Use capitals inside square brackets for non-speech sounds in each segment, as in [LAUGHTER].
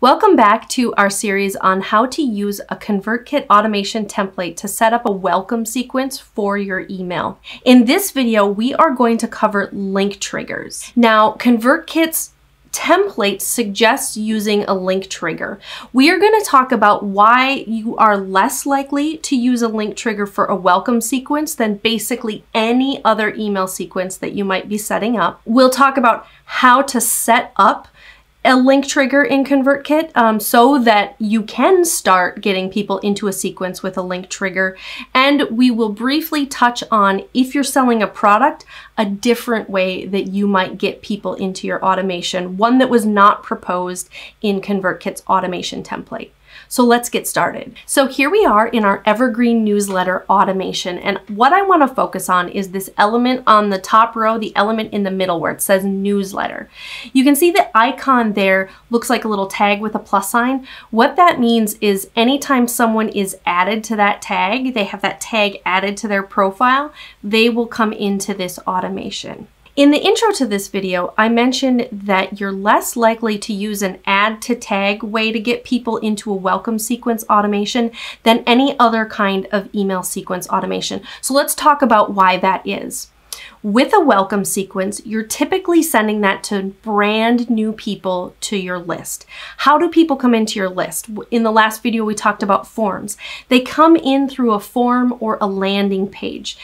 Welcome back to our series on how to use a ConvertKit automation template to set up a welcome sequence for your email. In this video, we are going to cover link triggers. Now, ConvertKit's template suggests using a link trigger. We are going to talk about why you are less likely to use a link trigger for a welcome sequence than basically any other email sequence that you might be setting up. We'll talk about how to set up a link trigger in ConvertKit um, so that you can start getting people into a sequence with a link trigger. And we will briefly touch on if you're selling a product, a different way that you might get people into your automation, one that was not proposed in ConvertKit's automation template. So let's get started. So here we are in our Evergreen newsletter automation. And what I want to focus on is this element on the top row, the element in the middle where it says newsletter. You can see the icon there looks like a little tag with a plus sign. What that means is anytime someone is added to that tag, they have that tag added to their profile, they will come into this automation. In the intro to this video, I mentioned that you're less likely to use an add to tag way to get people into a welcome sequence automation than any other kind of email sequence automation. So let's talk about why that is. With a welcome sequence, you're typically sending that to brand new people to your list. How do people come into your list? In the last video, we talked about forms. They come in through a form or a landing page.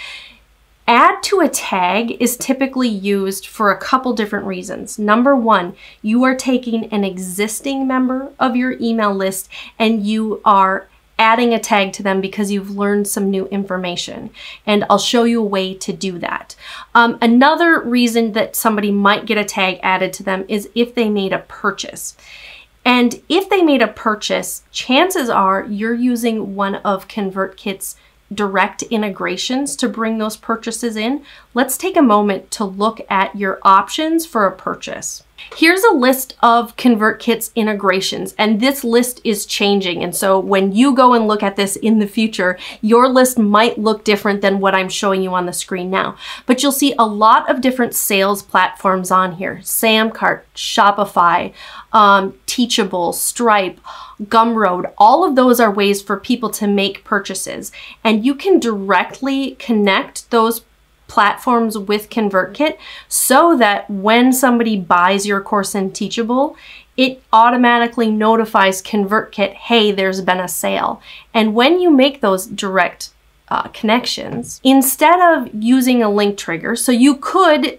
Add to a tag is typically used for a couple different reasons. Number one, you are taking an existing member of your email list and you are adding a tag to them because you've learned some new information. And I'll show you a way to do that. Um, another reason that somebody might get a tag added to them is if they made a purchase. And if they made a purchase, chances are you're using one of ConvertKit's direct integrations to bring those purchases in, let's take a moment to look at your options for a purchase. Here's a list of ConvertKit's integrations, and this list is changing. And so when you go and look at this in the future, your list might look different than what I'm showing you on the screen now. But you'll see a lot of different sales platforms on here. Samcart, Shopify, um, Teachable, Stripe, Gumroad, all of those are ways for people to make purchases. And you can directly connect those platforms with ConvertKit so that when somebody buys your course in Teachable, it automatically notifies ConvertKit, hey, there's been a sale. And when you make those direct uh, connections instead of using a link trigger. So you could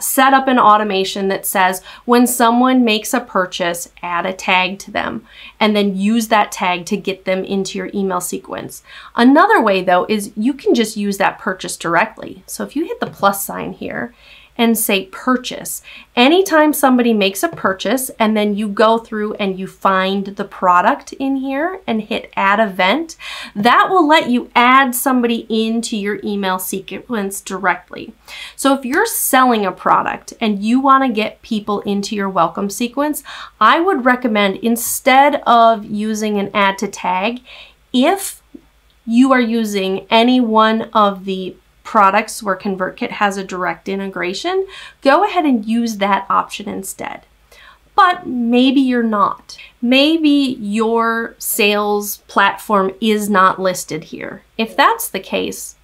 set up an automation that says when someone makes a purchase, add a tag to them and then use that tag to get them into your email sequence. Another way though is you can just use that purchase directly. So if you hit the plus sign here and say purchase. Anytime somebody makes a purchase and then you go through and you find the product in here and hit add event, that will let you add somebody into your email sequence directly. So if you're selling a product and you want to get people into your welcome sequence, I would recommend instead of using an add to tag, if you are using any one of the products where ConvertKit has a direct integration, go ahead and use that option instead. But maybe you're not. Maybe your sales platform is not listed here. If that's the case,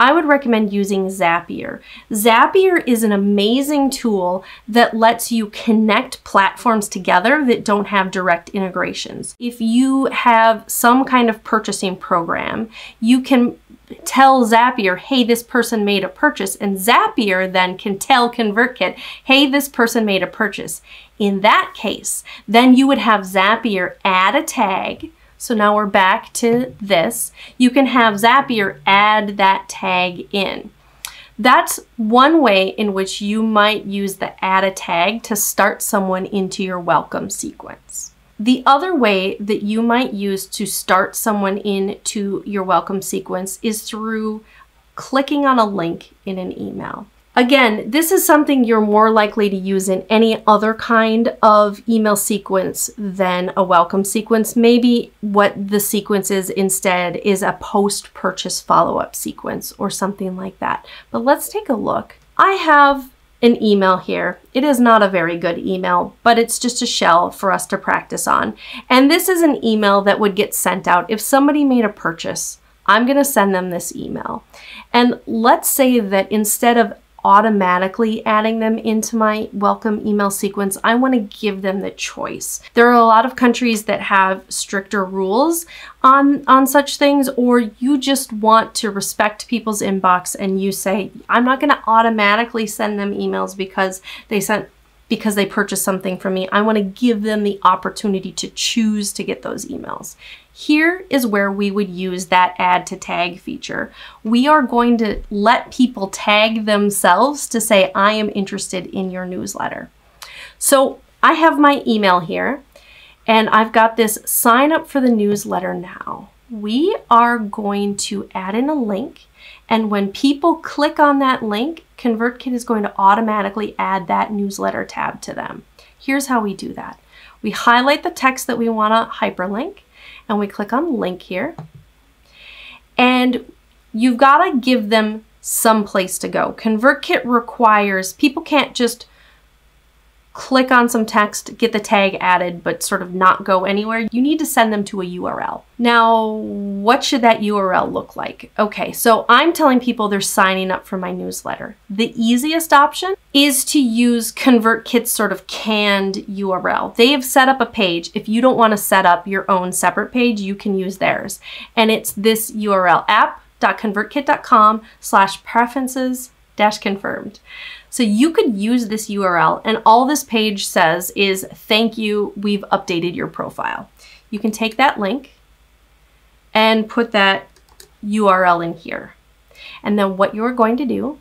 I would recommend using Zapier. Zapier is an amazing tool that lets you connect platforms together that don't have direct integrations. If you have some kind of purchasing program, you can tell Zapier, hey, this person made a purchase, and Zapier then can tell ConvertKit, hey, this person made a purchase. In that case, then you would have Zapier add a tag. So now we're back to this. You can have Zapier add that tag in. That's one way in which you might use the add a tag to start someone into your welcome sequence. The other way that you might use to start someone into your welcome sequence is through clicking on a link in an email. Again, this is something you're more likely to use in any other kind of email sequence than a welcome sequence. Maybe what the sequence is instead is a post-purchase follow-up sequence or something like that. But let's take a look. I have an email here. It is not a very good email, but it's just a shell for us to practice on. And this is an email that would get sent out if somebody made a purchase. I'm going to send them this email. And let's say that instead of automatically adding them into my welcome email sequence. I want to give them the choice. There are a lot of countries that have stricter rules on, on such things, or you just want to respect people's inbox and you say, I'm not going to automatically send them emails because they sent because they purchased something from me. I want to give them the opportunity to choose to get those emails. Here is where we would use that add to tag feature. We are going to let people tag themselves to say, I am interested in your newsletter. So I have my email here and I've got this sign up for the newsletter now. We are going to add in a link and when people click on that link, ConvertKit is going to automatically add that newsletter tab to them. Here's how we do that. We highlight the text that we want to hyperlink and we click on link here. And you've got to give them some place to go. ConvertKit requires, people can't just click on some text, get the tag added, but sort of not go anywhere, you need to send them to a URL. Now, what should that URL look like? Okay, so I'm telling people they're signing up for my newsletter. The easiest option is to use ConvertKit's sort of canned URL. They have set up a page. If you don't want to set up your own separate page, you can use theirs. And it's this URL, app.convertkit.com slash preferences dash confirmed. So you could use this URL and all this page says is thank you, we've updated your profile. You can take that link and put that URL in here. And then what you're going to do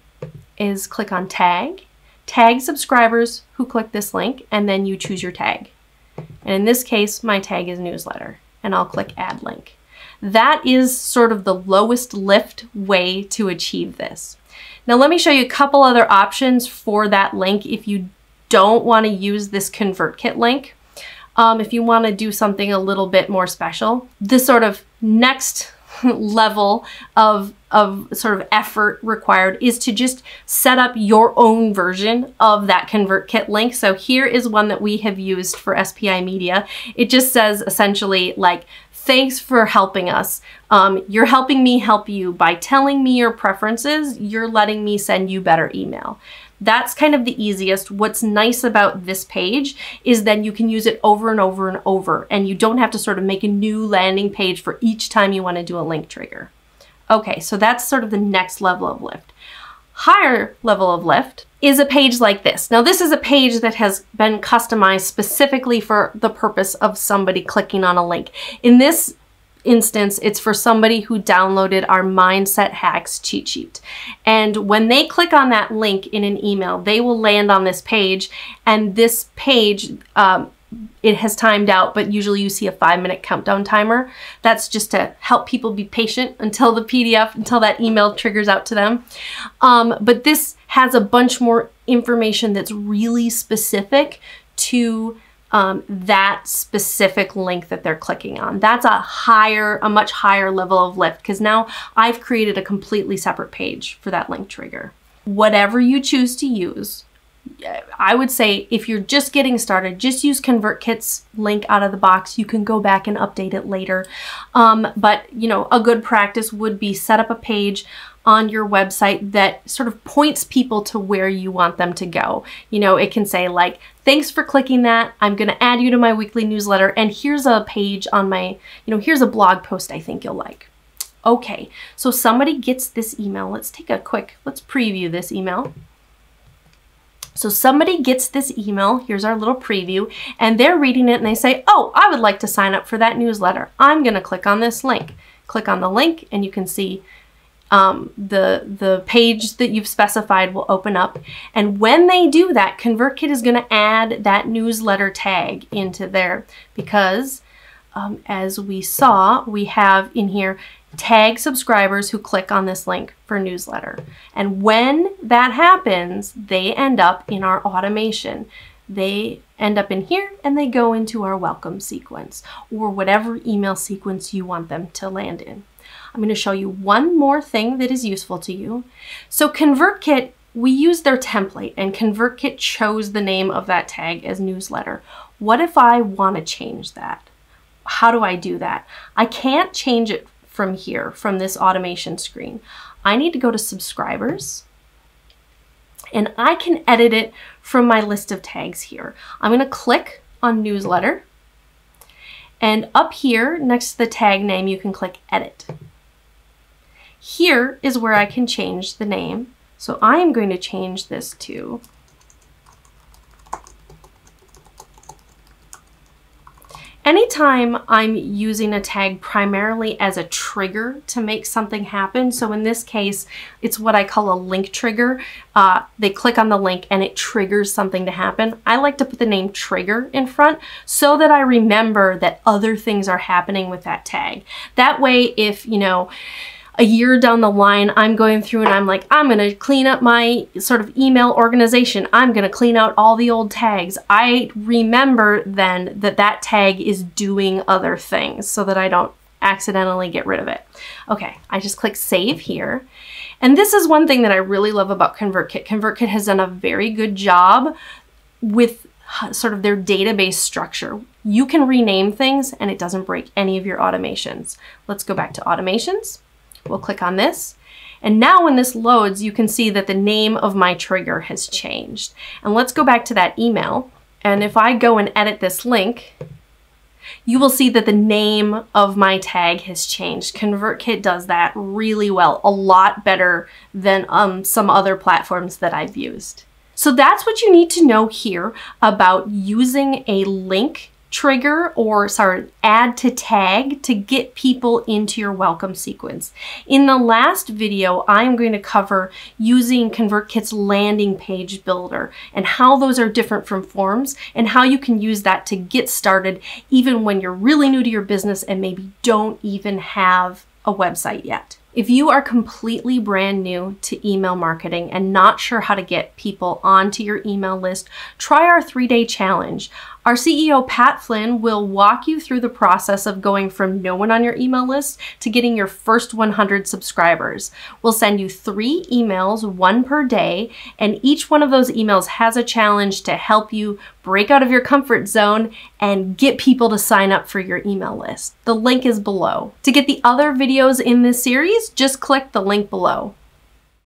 is click on tag, tag subscribers who click this link, and then you choose your tag. And in this case, my tag is newsletter, and I'll click add link. That is sort of the lowest lift way to achieve this. Now let me show you a couple other options for that link if you don't want to use this ConvertKit link. Um, if you want to do something a little bit more special, this sort of next [LAUGHS] level of, of sort of effort required is to just set up your own version of that ConvertKit link. So here is one that we have used for SPI Media. It just says essentially like thanks for helping us. Um, you're helping me help you. By telling me your preferences, you're letting me send you better email. That's kind of the easiest. What's nice about this page is then you can use it over and over and over, and you don't have to sort of make a new landing page for each time you want to do a link trigger. Okay, so that's sort of the next level of lift. Higher level of lift is a page like this. Now this is a page that has been customized specifically for the purpose of somebody clicking on a link. In this instance, it's for somebody who downloaded our Mindset Hacks cheat sheet. And when they click on that link in an email, they will land on this page and this page um, it has timed out, but usually you see a five minute countdown timer. That's just to help people be patient until the PDF, until that email triggers out to them. Um, but this has a bunch more information that's really specific to um, that specific link that they're clicking on. That's a higher, a much higher level of lift because now I've created a completely separate page for that link trigger. Whatever you choose to use, I would say if you're just getting started, just use ConvertKit's link out of the box. You can go back and update it later. Um, but, you know, a good practice would be set up a page on your website that sort of points people to where you want them to go. You know, it can say like, thanks for clicking that. I'm going to add you to my weekly newsletter. And here's a page on my, you know, here's a blog post I think you'll like. Okay, so somebody gets this email. Let's take a quick, let's preview this email. So somebody gets this email, here's our little preview, and they're reading it and they say, oh, I would like to sign up for that newsletter. I'm gonna click on this link. Click on the link and you can see um, the, the page that you've specified will open up. And when they do that, ConvertKit is gonna add that newsletter tag into there because um, as we saw, we have in here tag subscribers who click on this link for newsletter. And when that happens, they end up in our automation. They end up in here and they go into our welcome sequence or whatever email sequence you want them to land in. I'm going to show you one more thing that is useful to you. So ConvertKit we use their template and ConvertKit chose the name of that tag as newsletter. What if I want to change that? How do I do that? I can't change it from here, from this automation screen. I need to go to subscribers and I can edit it from my list of tags here. I'm going to click on newsletter and up here next to the tag name you can click edit. Here is where I can change the name. So I am going to change this to Anytime I'm using a tag primarily as a trigger to make something happen, so in this case, it's what I call a link trigger. Uh, they click on the link and it triggers something to happen. I like to put the name trigger in front so that I remember that other things are happening with that tag. That way, if, you know, a year down the line, I'm going through and I'm like, I'm going to clean up my sort of email organization. I'm going to clean out all the old tags. I remember then that that tag is doing other things so that I don't accidentally get rid of it. Okay, I just click save here. And this is one thing that I really love about ConvertKit. ConvertKit has done a very good job with sort of their database structure. You can rename things and it doesn't break any of your automations. Let's go back to automations. We'll click on this. And now when this loads, you can see that the name of my trigger has changed. And let's go back to that email. And if I go and edit this link, you will see that the name of my tag has changed. ConvertKit does that really well, a lot better than um, some other platforms that I've used. So that's what you need to know here about using a link trigger or sorry, add to tag to get people into your welcome sequence. In the last video, I'm going to cover using ConvertKit's landing page builder and how those are different from forms and how you can use that to get started even when you're really new to your business and maybe don't even have a website yet. If you are completely brand new to email marketing and not sure how to get people onto your email list, try our three day challenge. Our CEO, Pat Flynn, will walk you through the process of going from no one on your email list to getting your first 100 subscribers. We'll send you three emails, one per day, and each one of those emails has a challenge to help you break out of your comfort zone and get people to sign up for your email list. The link is below. To get the other videos in this series, just click the link below.